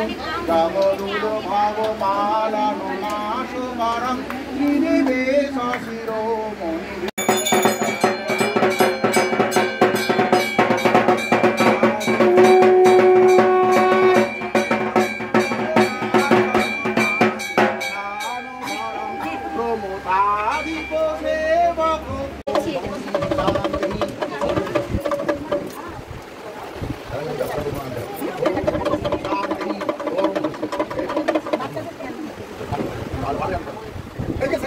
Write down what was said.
गवदूलो भगपालनु नाशु वरं त्रिनिवेश शिरोमणि প্রমোদাদি সেবক Hay que